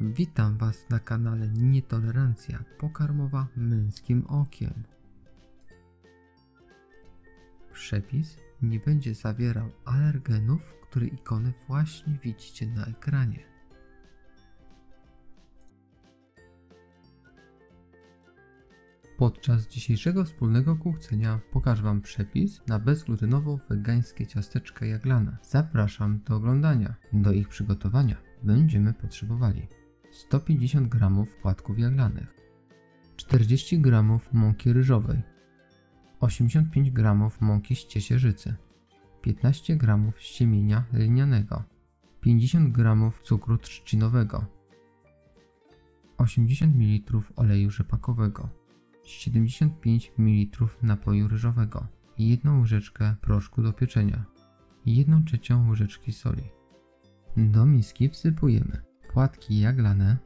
Witam Was na kanale Nietolerancja pokarmowa męskim okiem. Przepis nie będzie zawierał alergenów, które ikony właśnie widzicie na ekranie. Podczas dzisiejszego wspólnego kuchcenia pokażę Wam przepis na bezglutenowo-wegańskie ciasteczka jaglane. Zapraszam do oglądania. Do ich przygotowania będziemy potrzebowali 150 g płatków jaglanych, 40 g mąki ryżowej, 85 g mąki z ciecierzycy, 15 g ściemienia lnianego, 50 g cukru trzcinowego, 80 ml oleju rzepakowego, 75 ml napoju ryżowego, 1 łyżeczkę proszku do pieczenia, 1 trzecią łyżeczki soli. Do miski wsypujemy płatki jaglane,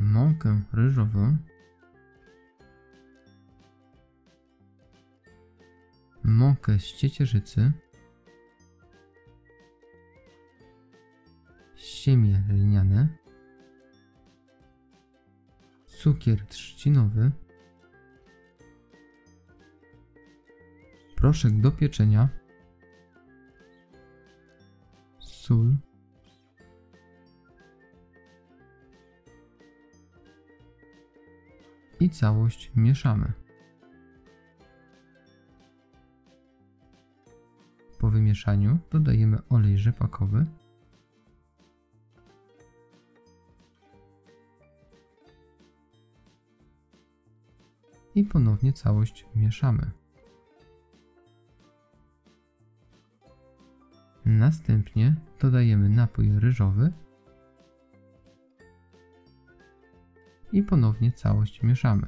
mąkę ryżową, mąkę z ciecierzycy, siemię lniane, cukier trzcinowy, proszek do pieczenia, sól, i całość mieszamy. Po wymieszaniu dodajemy olej rzepakowy i ponownie całość mieszamy. Następnie dodajemy napój ryżowy i ponownie całość mieszamy.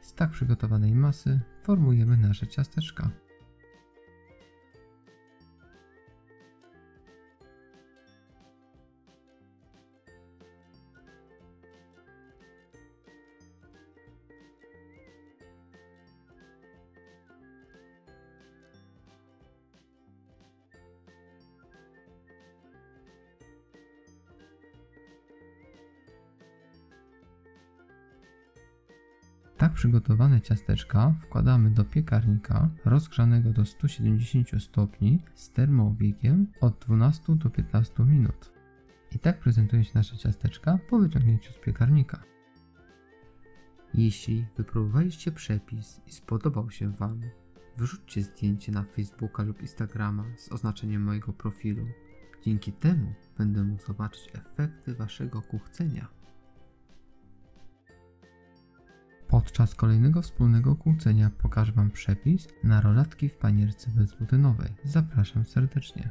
Z tak przygotowanej masy formujemy nasze ciasteczka. Przygotowane ciasteczka wkładamy do piekarnika rozgrzanego do 170 stopni z termoobiegiem od 12 do 15 minut. I tak prezentują się nasze ciasteczka po wyciągnięciu z piekarnika. Jeśli wypróbowaliście przepis i spodobał się Wam, wyrzućcie zdjęcie na Facebooka lub Instagrama z oznaczeniem mojego profilu. Dzięki temu będę mógł zobaczyć efekty Waszego kuchcenia. Podczas kolejnego wspólnego kłócenia pokażę Wam przepis na rolatki w panierce bezglutenowej. Zapraszam serdecznie.